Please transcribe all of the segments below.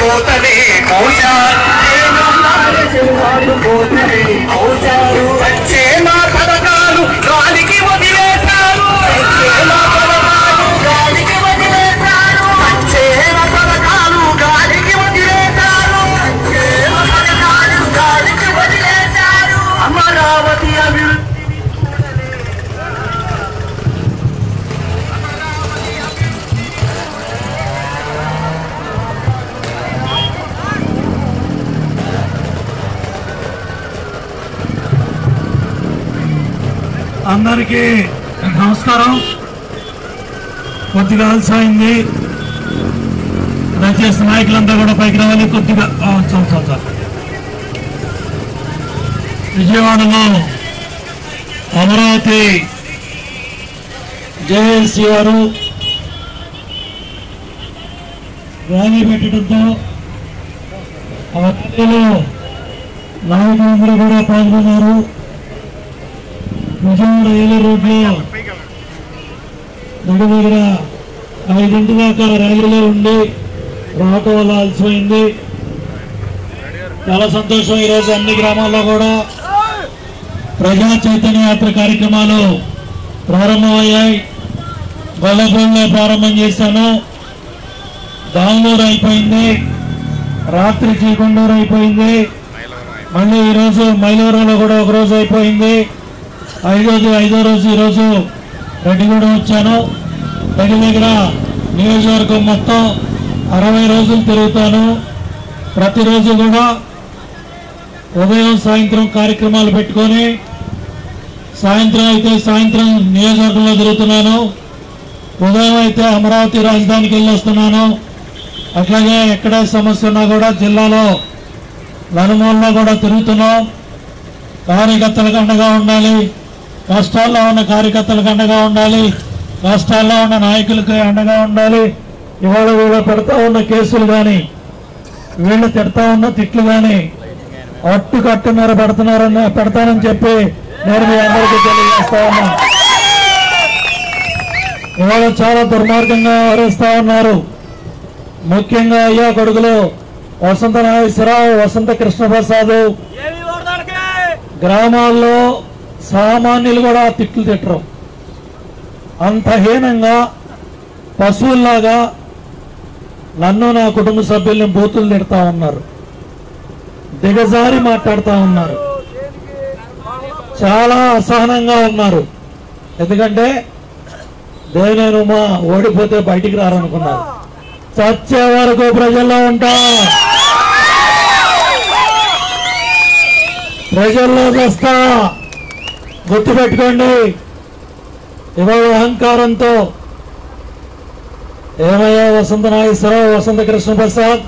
కోతనే మోసారు కోతనే అందరికీ నమస్కారం. కొద్దిగా ఆలస్యమైంది దయచేసి నాయకులంతా కూడా పైకి రావాలి. కొద్దిగా విజయవాడలో అమరావతి జేఎల్సీ వారు ర్యాలీ పెట్టడంతో ఆ ర్యాలీలో నాయకులందరూ కూడా పాల్గొన్నారు. రైలు ఏలూరు రోడ్లో దగ్గర దగ్గర ఐదింటి దాకా ర్యాలీలో ఉండి రావటం వల్ల అలసిపోయింది. చాలా సంతోషం ఈరోజు అన్ని గ్రామాల్లో కూడా. ప్రజా చైతన్య యాత్ర కార్యక్రమాలు ప్రారంభమయ్యాయి. గొల్లపూడిలో ప్రారంభం చేశాను. దాంగూరు అయిపోయింది. రాత్రి చీకొండూరు అయిపోయింది. మళ్ళీ ఈరోజు మైలవరంలో కూడా ఒకరోజు అయిపోయింది. ఐదోది ఐదో రోజు ఈరోజు రెడ్డిగూడ వచ్చాను. దగ్గర దగ్గర నియోజకవర్గం మొత్తం అరవై రోజులు తిరుగుతాను. ప్రతిరోజు కూడా ఉదయం సాయంత్రం కార్యక్రమాలు పెట్టుకొని సాయంత్రం అయితే సాయంత్రం నియోజకవర్గంలో తిరుగుతున్నాను. ఉదయం అయితే అమరావతి రాజధానికి వెళ్ళి వస్తున్నాను. అట్లాగే ఎక్కడ సమస్య ఉన్నా కూడా జిల్లాలో నలుమూలలో కూడా తిరుగుతున్నాం. కార్యకర్తలకు అండగా ఉండాలి. కష్టాల్లో ఉన్న కార్యకర్తలకు అండగా ఉండాలి. కష్టాల్లో ఉన్న నాయకులకు అండగా ఉండాలి. ఇవాళ వీళ్ళు పెడతా ఉన్న కేసులు కానీ వీళ్ళు తిడతా ఉన్న తిట్లు కానీ అట్టు కట్టున్నర పెడుతున్నారని పెడతానని చెప్పి నేను మీ అందరికీ తెలియజేస్తా ఉన్నా. ఇవాళ చాలా దుర్మార్గంగా వ్యవహరిస్తా ఉన్నారు. ముఖ్యంగా అయ్యా కొడుకులు వసంత నాగేశ్వరరావు వసంత కృష్ణప్రసాద్ గ్రామాల్లో సామాన్యులు కూడా తిట్లు తిట్టరు. అంత హీనంగా పశువుల్లాగా నన్ను నా కుటుంబ సభ్యుల్ని బూతులు తిడతా ఉన్నారు. దిగజారి మాట్లాడుతూ ఉన్నారు. చాలా అసహనంగా ఉన్నారు. ఎందుకంటే దేవినేను మా ఓడిపోతే బయటికి రారనుకున్నారు. చచ్చే వరకు ప్రజల్లో ఉంటా. ప్రజల్లో వస్తా గుర్తుపెట్టుకోండి. ఇవాళ అహంకారంతో ఏమయ్యా వసంత నాగేశ్వరరావు వసంత కృష్ణప్రసాద్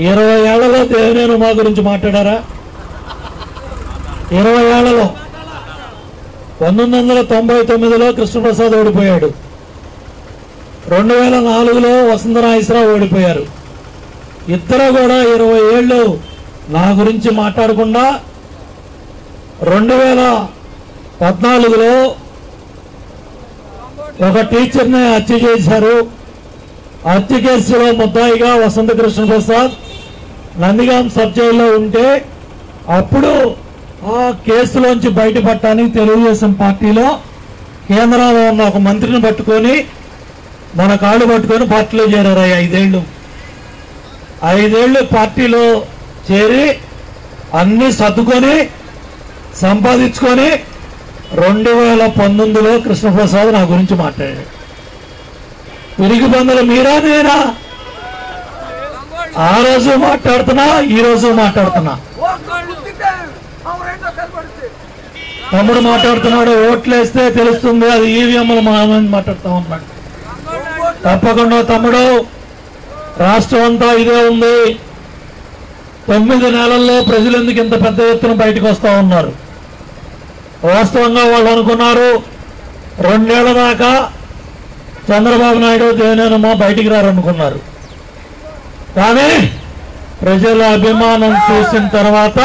ఇరవై ఏళ్ళలో దేవినేను మా గురించి మాట్లాడారా? ఇరవై ఏళ్ళలో పంతొమ్మిది వందల తొంభై తొమ్మిదిలో కృష్ణప్రసాద్ ఓడిపోయాడు. రెండు వేల నాలుగులో వసంత నాగేశ్వరరావు ఓడిపోయారు. ఇద్దరు కూడా ఇరవై ఏళ్ళు నా గురించి మాట్లాడకుండా రెండు వేల పద్నాలుగులో ఒక టీచర్ని హత్య చేశారు. హత్య కేసులో ముద్దాయిగా వసంత కృష్ణ ప్రసాద్ నందిగాం సబ్ జైల్లో ఉంటే అప్పుడు ఆ కేసులోంచి బయటపడటానికి తెలుగుదేశం పార్టీలో కేంద్రంలో ఉన్న ఒక మంత్రిని పట్టుకొని మన కాళ్ళు పట్టుకొని పార్టీలో చేరారు. ఐదేళ్ళు. ఐదేళ్ళు పార్టీలో చేరి అన్ని సర్దుకొని సంపాదించుకొని రెండు వేల పంతొమ్మిదిలో కృష్ణప్రసాద్ నా గురించి మాట్లాడాడు. తిరిగి బంధులు మీరా నేనా? ఆ రోజు మాట్లాడుతున్నా ఈ రోజు మాట్లాడుతున్నా. తమ్ముడు మాట్లాడుతున్నాడు ఓట్లేస్తే తెలుస్తుంది అది ఈవీఎంలు మామని మాట్లాడుతా ఉన్నాడు. తప్పకుండా తమ్ముడు రాష్ట్రం అంతా ఇదే ఉంది. తొమ్మిది నెలల్లో ప్రజలు ఎందుకు ఇంత పెద్ద ఎత్తున బయటకు వస్తా ఉన్నారు? వాస్తవంగా వాళ్ళు అనుకున్నారు. రెండేళ్ళ దాకా చంద్రబాబు నాయుడు దేనేనమ్మా బయటికి రారనుకున్నారు. కానీ ప్రజల అభిమానం చూసిన తర్వాత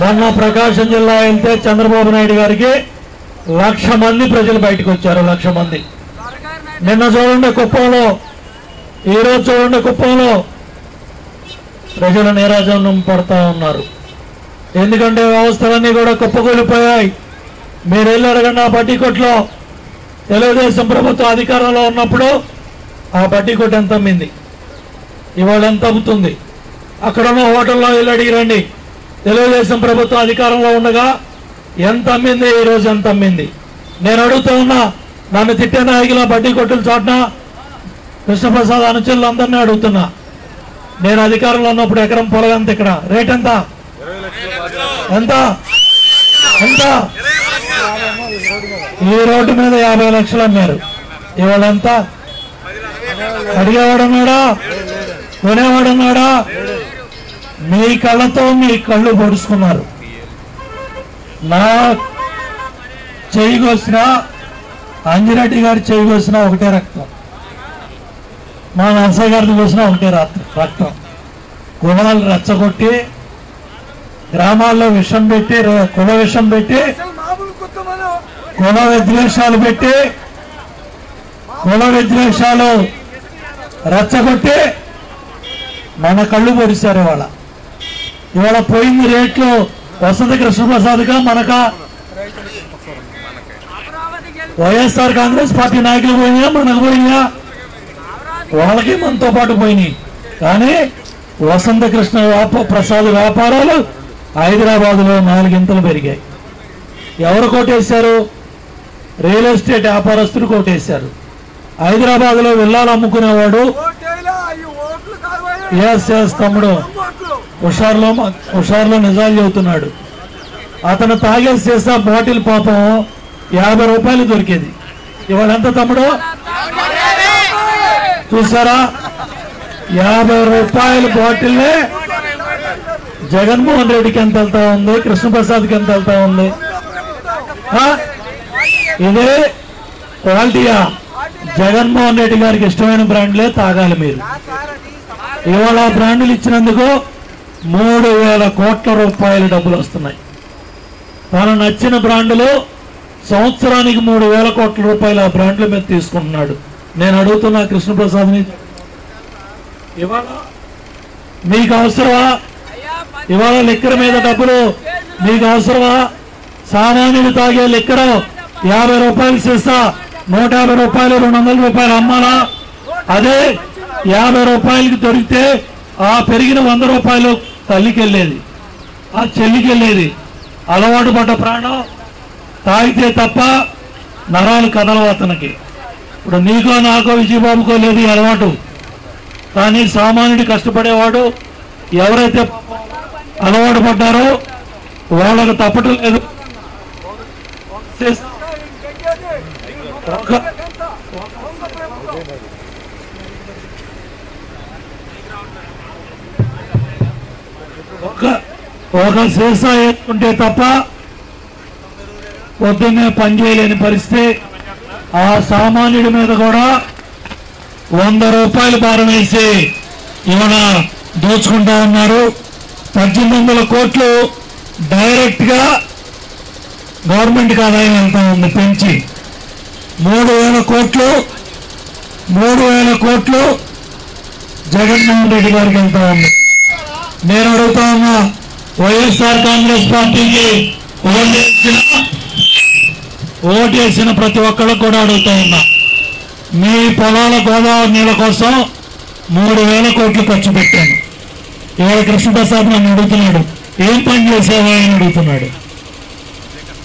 మొన్న ప్రకాశం జిల్లా వెళ్తే చంద్రబాబు నాయుడు గారికి లక్ష మంది ప్రజలు బయటకు వచ్చారు లక్ష మంది. నిన్న చూడండి కుప్పంలో ఈరోజు చూడండి కుప్పంలో ప్రజలు నీరాజనం పడతా ఉన్నారు. ఎందుకంటే వ్యవస్థలన్నీ కూడా కుప్పకూలిపోయాయి. మీరు వెళ్ళి అడగండి ఆ బడ్డీ కొట్లో తెలుగుదేశం ప్రభుత్వం అధికారంలో ఉన్నప్పుడు ఆ బడ్డీ కొట్టు ఎంత అమ్మింది? ఇవాళ ఎంత అమ్ముతుంది? అక్కడ ఉన్న హోటల్లో వెళ్ళి అడిగి రండి. తెలుగుదేశం ప్రభుత్వం అధికారంలో ఉండగా ఎంత అమ్మింది? ఈరోజు ఎంత అమ్మింది? నేను అడుగుతూ ఉన్నా నన్ను తిట్టే నాయకుల బడ్డీ కొట్టుల చోటన కృష్ణప్రసాద్ అనుచరులు అందరినీ అడుగుతున్నా. నేను అధికారంలో ఉన్నప్పుడు ఎకరం పొలం ఎంత ఇక్కడ. రేట్ ఎంత? ఎంత? ఎంత? ఈ రోడ్డు మీద యాభై లక్షలు అమ్మారు. ఇవాళ ఎంత? అడిగేవాడున్నాడా కొనేవాడున్నాడా మీ కళ్ళతో మీ కళ్ళు పొడుచుకున్నారు. నా చెయ్యి అంజిరెడ్డి గారు చెయ్యి ఒకటే రక్తం. మా నర్సయ్య గారిని కోసిన ఒకటే రక్తం. కులాలు రెచ్చగొట్టి గ్రామాల్లో విషం పెట్టి కుల విషం పెట్టి కుల విద్వేషాలు పెట్టి కుల విద్వేషాలు రచ్చగొట్టి మన కళ్ళు పొడిచారు ఇవాళ. ఇవాళ పోయింది రేట్లు వసంత కృష్ణప్రసాద్గా మనక వైఎస్ఆర్ కాంగ్రెస్ పార్టీ నాయకులు పోయినా మనకు పోయినా వాళ్ళకి మనతో పాటు పోయినాయి. కానీ వసంత కృష్ణ ప్రసాద్ వ్యాపారాలు హైదరాబాద్లో నాలుగింతలు పెరిగాయి. ఎవరు కోటేశారు? రియల్ ఎస్టేట్ వ్యాపారస్తులు కోటేశారు. హైదరాబాద్లో విల్లాలు అమ్ముకునేవాడు ఎస్ ఎస్ తమ్ముడు. హుషార్లో హుషార్లో నిజాలు చెబుతున్నాడు. అతను తాగే సీసా బాటిల్ పాపం యాభై రూపాయలు దొరికేది. ఇవాళ ఎంత తమ్ముడు? చూసారా? యాభై రూపాయల బాటిల్లే జగన్మోహన్ రెడ్డికి ఎంత వెళ్తా ఉంది? కృష్ణప్రసాద్కి ఎంత వెళ్తా ఉంది? ఇదే క్వాలిటీయా? జగన్మోహన్ రెడ్డి గారికి ఇష్టమైన బ్రాండ్లే తాగాలి మీరు. ఇవాళ బ్రాండ్లు ఇచ్చినందుకు మూడు వేల కోట్ల రూపాయల డబ్బులు వస్తున్నాయి. తన నచ్చిన బ్రాండ్లు సంవత్సరానికి మూడు వేల కోట్ల రూపాయలు ఆ బ్రాండ్ల మీద తీసుకుంటున్నాడు. నేను అడుగుతున్నా కృష్ణప్రసాద్ని. ఇవాళ మీకు అవసరమా? ఇవాళ లిక్కర్ మీద డబ్బులు మీకు అవసరమా? సామాన్యులు తాగే లిక్కర్ యాభై రూపాయలు చేస్తా నూట యాభై రూపాయలు రెండు వందల రూపాయలు అమ్మాలా? అదే యాభై రూపాయలకి దొరికితే ఆ పెరిగిన వంద రూపాయలు తల్లికి వెళ్ళేది ఆ చెల్లికి వెళ్ళేది అలవాటు పడ్డ ప్రాణం తాగితే తప్ప నరాలు కదలవు అతనికి. ఇప్పుడు నీకో నాకో విజయబాబుకో లేదు అలవాటు. కానీ సామాన్యుడు కష్టపడేవాడు ఎవరైతే అలవాటు పడ్డారో వాళ్ళకు తప్పటం లేదు. ఒక- ఒక ఒక సీసా వేసుకుంటే తప్ప పొద్దున్నే పని చేయలేని పరిస్థితి. ఆ సామాన్యుడి మీద కూడా వంద రూపాయలు భారం వేసి ఇవాళ దోచుకుంటా ఉన్నారు. పద్దెనిమిది వందల కోట్లు డైరెక్ట్గా గవర్నమెంట్కి ఆదాయం వెళ్తా ఉంది పెంచి. మూడు వేల కోట్లు మూడు వేల కోట్లు జగన్మోహన్ రెడ్డి గారికి వెళ్తా ఉంది. నేను అడుగుతా ఉన్నా వైఎస్ఆర్ కాంగ్రెస్ పార్టీకి ఓటేసిన ఓటేసిన ప్రతి ఒక్కరు కూడా అడుగుతా ఉన్నా. మీ పొలాల గోదావరి నీళ్ళ కోసం మూడు వేల కోట్లు ఖర్చు పెట్టాను. ఇవాళ కృష్ణప్రసాద్ నన్ను అడుగుతున్నాడు ఏం పని చేసేవా? అని అడుగుతున్నాడు.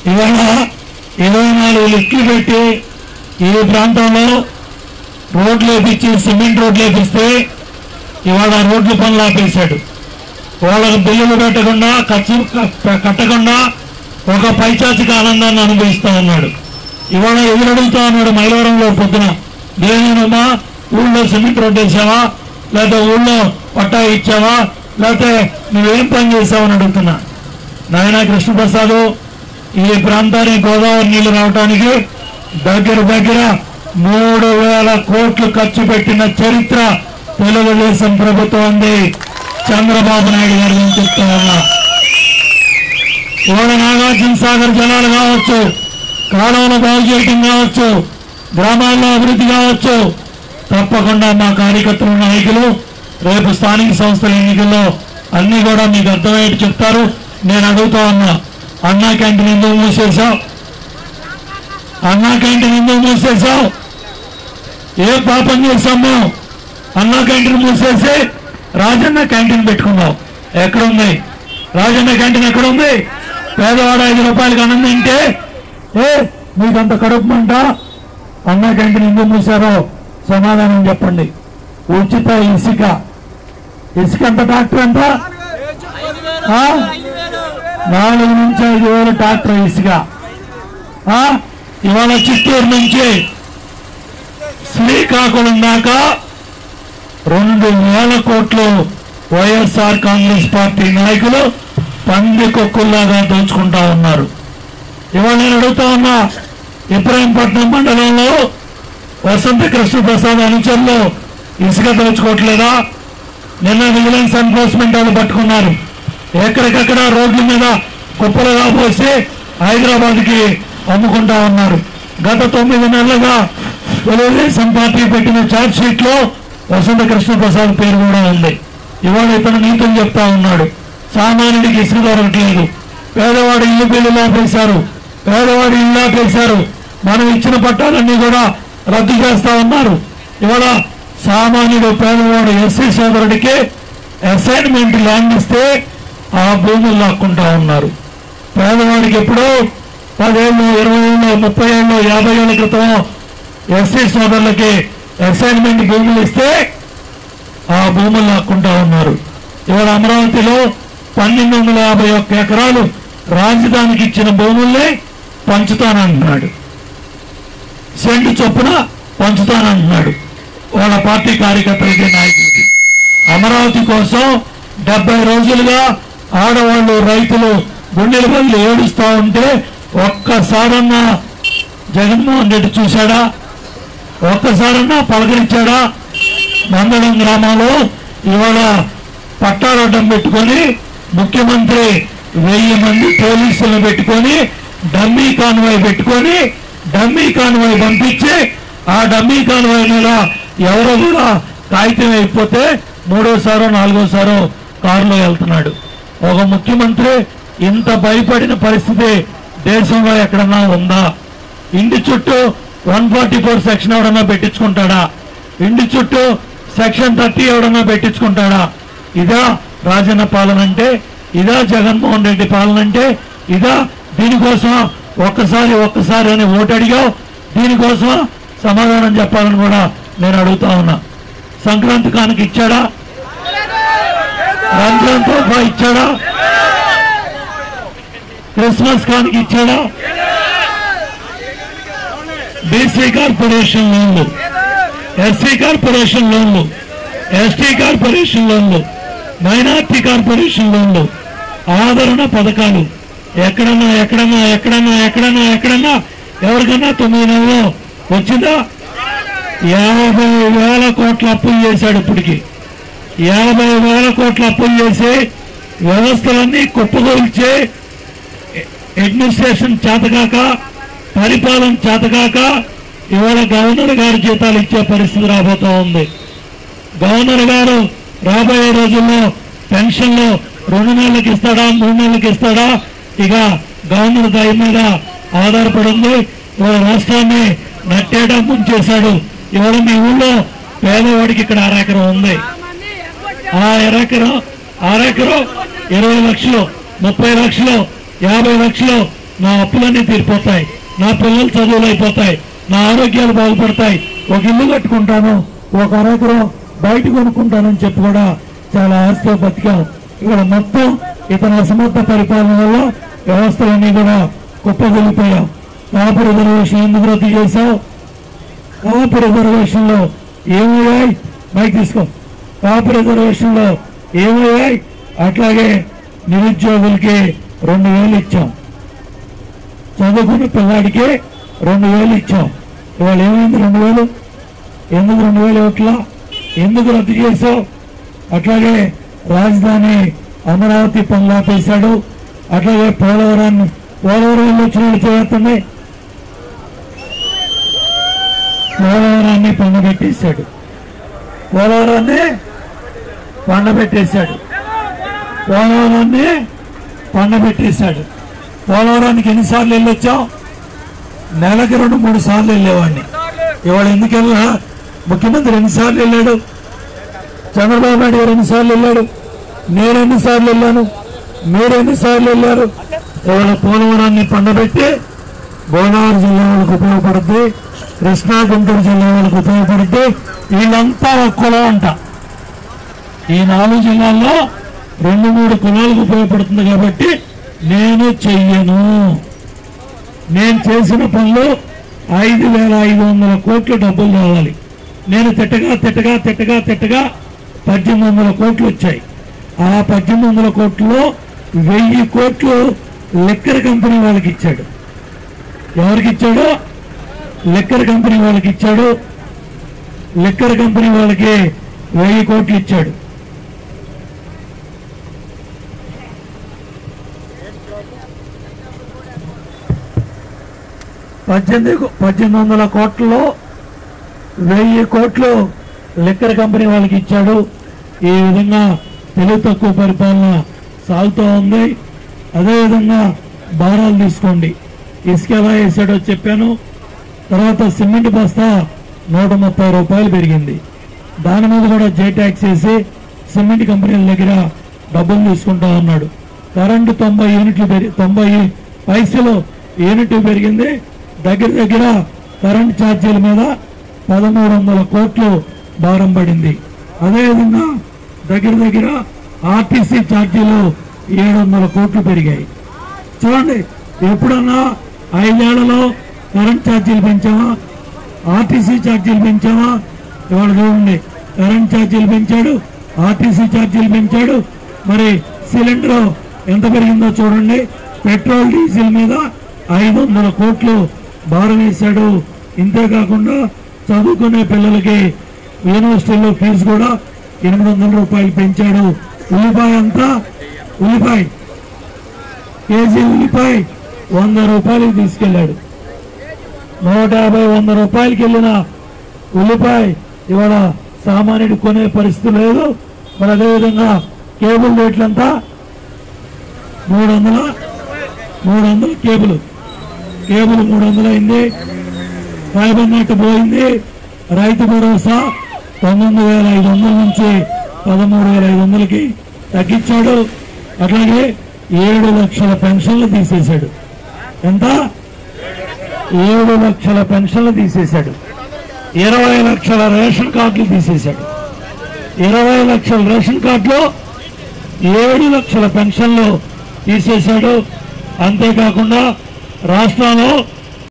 ఇవాళ ఇరవై నాలుగు లిఫ్ట్లు పెట్టి ఈ ప్రాంతంలో రోడ్లు వేపించి సిమెంట్ రోడ్లు వేపిస్తే ఇవాళ రోడ్ల పనులు ఆపేశాడు. వాళ్ళకు బిల్లులు పెట్టకుండా ఖర్చు కట్టకుండా ఒక పైచాచిక ఆనందాన్ని అనుభవిస్తా ఉన్నాడు. ఇవాళ ఎదురడుగుతా ఉన్నాడు మైలవరంలో పొద్దున దేనినమ్మా ఊళ్ళో సిమెంట్ రోడ్ వేసావా? లేదా ఊళ్ళో పట్టా ఇచ్చావా? లేకపోతే నువ్వేం పని చేసావని అడుగుతున్నా. నాయన కృష్ణప్రసాద్ ఈ ప్రాంతానికి గోదావరి నీళ్ళు రావడానికి దగ్గర దగ్గర మూడు వేల కోట్లు ఖర్చు పెట్టిన చరిత్ర తెలుగుదేశం ప్రభుత్వం ఉంది చంద్రబాబు నాయుడు గారు నేను చెప్తా ఉన్నా ఇవాళ నాగార్జున సాగర్ జలాలు కావచ్చు కాలువలు బాగు చేయటం కావచ్చు గ్రామాల్లో అభివృద్ధి కావచ్చు తప్పకుండా మా కార్యకర్తలు నాయకులు రేపు స్థానిక సంస్థల ఎన్నికల్లో అన్ని కూడా మీకు అర్థమయ్యేట్టు చెప్తారు. నేను అడుగుతా ఉన్నా అన్నా క్యాంటీన్ ఎందుకు మూసేసావు అన్నా క్యాంటీన్ ఎందుకు మూసేసావు ఏ పాపం చేశాము? అన్నా క్యాంటీన్ మూసేసి రాజన్న క్యాంటీన్ పెట్టుకున్నాం ఎక్కడుంది? రాజన్న క్యాంటీన్ ఎక్కడ ఉంది పేదవాడు ఐదు రూపాయలకి అన్నం తింటే ఏ మీకంత కడుపు మంట? అన్నా క్యాంటీన్ ఎందుకు మూసారో? సమాధానం చెప్పండి. ఉచిత ఇసుక. ఇసుక ఎంత ట్రాక్టర్ ఎంత? నాలుగు నుంచి ఐదు వేలు ట్రాక్టర్ ఇసుక. ఇవాళ చిత్తూరు నుంచి శ్రీకాకుళం దాకా రెండు వేల కోట్లు వైఎస్ఆర్ కాంగ్రెస్ పార్టీ నాయకులు పంది కుక్కల్లాగా దోచుకుంటా ఉన్నారు. ఇవాళ నేను అడుగుతా ఉన్నా ఇబ్రాహీంపట్నం మండలంలో వసంత కృష్ణప్రసాద్ అనుచరులు ఇసుక దోచుకోవట్లేదా? నిన్న విజిలెన్స్ ఎన్ఫోర్స్మెంట్ వాళ్ళు పట్టుకున్నారు. ఎక్కడికక్కడ రోడ్ల మీద కుప్పలుగా పోసి హైదరాబాద్కి అమ్ముకుంటా ఉన్నారు. గత తొమ్మిది నెలలుగా తెలుగుదేశం పార్టీ పెట్టిన ఛార్జ్షీట్లో వసంత కృష్ణప్రసాద్ పేరు కూడా ఉంది. ఇవాళ ఇతను నీతులు చెప్తా ఉన్నాడు. సామాన్యుడికి ఇసుక దొరకట్లేదు. పేదవాడి ఇల్లు బిల్లులు ఆపేశారు. పేదవాడి ఇల్లు ఆపేశారు. మనం ఇచ్చిన పట్టాలన్నీ కూడా రద్దు చేస్తా ఉన్నారు. ఇవాళ సామాన్యుడు పేదవాడు ఎస్సీ సోదరుడికి అసైన్మెంట్ ల్యాండ్ ఇస్తే ఆ భూములు లాక్కుంటా ఉన్నారు. పేదవాడికి ఎప్పుడో పదేళ్ళు ఇరవై ఏళ్ళు ముప్పై ఏళ్ళు యాభై ఏళ్ళ క్రితం ఎస్సీ సోదరులకి అసైన్మెంట్ భూములు ఇస్తే ఆ భూములు లాక్కుంటా ఉన్నారు. ఇవాళ అమరావతిలో పన్నెండు వందల యాభై ఒక్క ఎకరాలు రాజధానికి ఇచ్చిన భూముల్ని పంచుతానంటున్నాడు. సెంటు చొప్పున పంచుతానంటున్నాడు. వాళ్ళ పార్టీ కార్యకర్తలకి నాయకులకి. అమరావతి కోసం డెబ్బై రోజులుగా ఆడవాళ్ళు రైతులు గుండెల బదులు ఏడుస్తా ఉంటే ఒక్కసారన్నా జగన్మోహన్ రెడ్డి చూశాడా? ఒక్కసారన్నా పలకరించాడా? మందడం గ్రామంలో ఇవాళ పట్టారడ్డం పెట్టుకొని ముఖ్యమంత్రి వెయ్యి మంది పోలీసులను పెట్టుకొని డమ్మీ కాన్వాయ్ పెట్టుకొని డమ్మీ కాన్వాయ్ పంపించి ఆ డమ్మీ కాన్వాయ్ మీద ఎవరో కూడా కాగితం అయిపోతే మూడోసారో నాలుగోసారో కారులో వెళ్తున్నాడు. ఒక ముఖ్యమంత్రి ఇంత భయపడిన పరిస్థితి దేశంలో ఎక్కడన్నా ఉందా? ఇంటి చుట్టూ వన్ ఫార్టీ ఫోర్ సెక్షన్ ఎవడన్నా పెట్టించుకుంటాడా? ఇంటి చుట్టూ సెక్షన్ థర్టీ ఎవడన్నా పెట్టించుకుంటాడా? ఇదా రాజన్న పాలన అంటే ఇదా జగన్మోహన్ రెడ్డి పాలన అంటే ఇదా దీనికోసం ఒక్కసారి ఒక్కసారి అని ఓటు అడిగావు దీనికోసం సమాధానం చెప్పాలని కూడా నేను అడుగుతా ఉన్నా. సంక్రాంతి కానుక ఇచ్చాడా? రంజాన్ తోఫా ఇచ్చాడా? క్రిస్మస్ కానుక ఇచ్చాడా? బీసీ కార్పొరేషన్ లోన్లు. ఎస్సీ కార్పొరేషన్ లోన్లు. ఎస్టీ కార్పొరేషన్ లోన్లు. మైనార్టీ కార్పొరేషన్ లోన్లు. ఆదరణ పథకాలు. ఎక్కడన్నా ఎక్కడన్నా ఎక్కడన్నా ఎక్కడన్నా ఎక్కడన్నా ఎవరికన్నా తొమ్మిది నెలలో వచ్చిందా? యాభై వేల కోట్ల అప్పులు చేశాడు ఇప్పటికి. యాభై వేల కోట్ల అప్పులు చేసి వ్యవస్థలన్నీ కుప్పగొల్చి అడ్మినిస్ట్రేషన్ చేతకాక పరిపాలన చేతకాక ఇవాళ గవర్నర్ గారు జీతాలు ఇచ్చే పరిస్థితి రాబోతా ఉంది. గవర్నర్ గారు రాబోయే రోజుల్లో పెన్షన్లు రెండు నెలలకు ఇస్తాడా మూడు నెలలకు ఇస్తాడా? ఇక గవర్నర్ దాని మీద ఆధారపడి ఉంది. ఇవాళ రాష్ట్రాన్ని నట్టేయడం ముంచేశాడు ఇవాళ మీ ఊళ్ళో పేదవాడికి ఇక్కడ అరెకరం ఉంది. ఆ ఎకరం అరెకరం ఇరవై లక్షలు ముప్పై లక్షలు యాభై లక్షలు నా అప్పులన్నీ తీరిపోతాయి. నా పిల్లలు చదువులు అయిపోతాయి. నా ఆరోగ్యాలు బాగుపడతాయి. ఒక ఇల్లు కట్టుకుంటాను ఒక అరెకరం బయట కొనుక్కుంటానని చెప్పి కూడా చాలా ఆస్తితో బతికాం. ఇక్కడ మొత్తం ఇతని అసమర్థ పరిపాలన వల్ల వ్యవస్థలన్నీ కూడా కుప్పగొలిపోయాం కాపు రిజర్వేషన్ ఎందుకు రద్దు చేశావు కాపు రిజర్వేషన్లో ఏమయ్యాయి? మైక్ తీసుకో. కాపు రిజర్వేషన్లో ఏమయ్యాయి? అట్లాగే నిరుద్యోగులకి రెండు వేలు ఇచ్చాం. చదువుకున్న పిల్లాడికి రెండు వేలు ఇచ్చాం. ఇవాళ ఏమైంది రెండు వేలు? ఎందుకు రెండు వేలు ఇవ్వట్లా? ఎందుకు రద్దు చేసావు అట్లాగే రాజధాని అమరావతి పనులు ఆపేశాడు. అట్లాగే పోలవరాన్ని పోలవరంలో వచ్చిన చేస్తున్నాయి పోలవరాన్ని పండబెట్టేశాడు పోలవరాన్ని పండబెట్టేశాడు. పోలవరాన్ని పండబెట్టేశాడు. పోలవరానికి ఎన్నిసార్లు వెళ్ళొచ్చాం? నెలకి రెండు మూడు సార్లు వెళ్ళేవాడిని. ఇవాళ ఎందుకెళ్ళా ముఖ్యమంత్రి ఎన్నిసార్లు వెళ్ళాడు? చంద్రబాబు నాయుడు గారు ఎన్నిసార్లు వెళ్ళాడు? నేను ఎన్నిసార్లు వెళ్ళాను? మీరు ఎన్నిసార్లు వెళ్ళారు? ఇవాళ పోలవరాన్ని పండబెట్టి గోదావరి జిల్లా వాళ్ళకు ఉపయోగపడుద్ది. కృష్ణా గుంటూరు జిల్లా వాళ్ళకి ఉపయోగపడితే వీళ్ళంతా ఒక కులం అంట. ఈ నాలుగు జిల్లాల్లో రెండు మూడు కులాలకు ఉపయోగపడుతుంది కాబట్టి నేను చెయ్యను. నేను చేసిన పనులు ఐదు వేల ఐదు వందల కోట్ల డబ్బులు రావాలి. నేను తిట్టగా తిట్టగా తిట్టగా తిట్టగా పద్దెనిమిది వందల కోట్లు వచ్చాయి. ఆ పద్దెనిమిది వందల కోట్లలో వెయ్యి కోట్లు లెక్కర కంపెనీ వాళ్ళకి ఇచ్చాడు. ఎవరికి ఇచ్చాడో లెక్కర్ కంపెనీ వాళ్ళకి ఇచ్చాడు. లెక్కర్ కంపెనీ వాళ్ళకి వెయ్యి కోట్లు ఇచ్చాడు. పద్దెనిమిది కో- పద్దెనిమిది వందల కోట్లలో వెయ్యి కోట్లు లిక్కర్ కంపెనీ వాళ్ళకి ఇచ్చాడు. ఈ విధంగా తెలుగు తక్కువ పరిపాలన సాగుతూ ఉంది. అదేవిధంగా భారాలు తీసుకోండి. ఇసుక ఎలా వేసాడో చెప్పాను. తర్వాత సిమెంట్ బస్తా నూట ముప్పై రూపాయలు పెరిగింది. దాని మీద కూడా జే ట్యాక్స్ వేసి సిమెంట్ కంపెనీల దగ్గర డబ్బులు తీసుకుంటా ఉన్నాడు. కరెంటు తొంభై యూనిట్లు పెరిగి తొంభై పైసలు యూనిట్ పెరిగింది. దగ్గర దగ్గర కరెంట్ ఛార్జీల మీద పదమూడు వందల కోట్లు భారం పడింది. అదేవిధంగా దగ్గర దగ్గర ఆర్టీసీ ఛార్జీలు ఏడు వందల కోట్లు పెరిగాయి. చూడండి ఎప్పుడన్నా ఐదేళ్ళలో కరెంట్ ఛార్జీలు పెంచామా ఆర్టీసీ ఛార్జీలు పెంచామా ఇవాళ చూడండి కరెంట్ ఛార్జీలు పెంచాడు ఆర్టీసీ ఛార్జీలు పెంచాడు. మరి సిలిండర్ ఎంత పెరిగిందో చూడండి పెట్రోల్ డీజిల్ మీద ఐదు వందల కోట్లు భారం వేశాడు. ఇంతేకాకుండా చదువుకునే పిల్లలకి యూనివర్సిటీలో ఫీజు కూడా ఎనిమిది వందల రూపాయలు పెంచాడు. ఉల్లిపాయ అంతా ఉల్లిపాయ. కేజీ ఉల్లిపాయ వంద రూపాయలకి తీసుకెళ్ళాడు నూట యాభై వంద రూపాయలకి వెళ్ళిన ఉల్లిపాయ ఇవాళ సామాన్యుడు కొనే పరిస్థితి లేదు. మరి అదేవిధంగా కేబుల్ రేట్లంతా మూడు వందల? మూడు వందల కేబుల్. కేబుల్ మూడు వందలు అయింది. ఫైబర్ నెట్ పోయింది. రైతు భరోసా తొమ్మిది వేల ఐదు వందల నుంచి పదమూడు వేల ఐదు వందలకి తగ్గించాడు. అట్లాగే ఏడు లక్షల పెన్షన్లు తీసేశాడు. ఎంత? ఏడు లక్షల పెన్షన్లు తీసేశాడు. ఇరవై లక్షల రేషన్ కార్డులు తీసేశాడు. ఇరవై లక్షల రేషన్ కార్డులు ఏడు లక్షల పెన్షన్లు తీసేశాడు. అంతేకాకుండా రాష్ట్రంలో